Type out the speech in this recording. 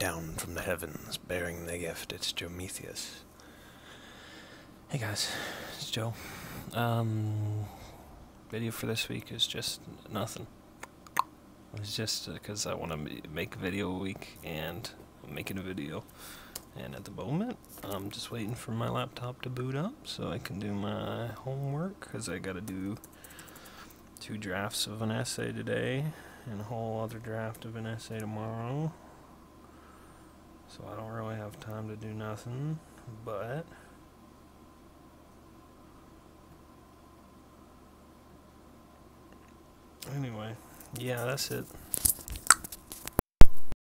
down from the heavens, bearing the gift. It's Joemetheus. Hey guys, it's Joe. Um, video for this week is just nothing. It's just because I want to make a video a week and I'm making a video. And at the moment, I'm just waiting for my laptop to boot up so I can do my homework because I got to do two drafts of an essay today and a whole other draft of an essay tomorrow. So I don't really have time to do nothing, but anyway, yeah, that's it.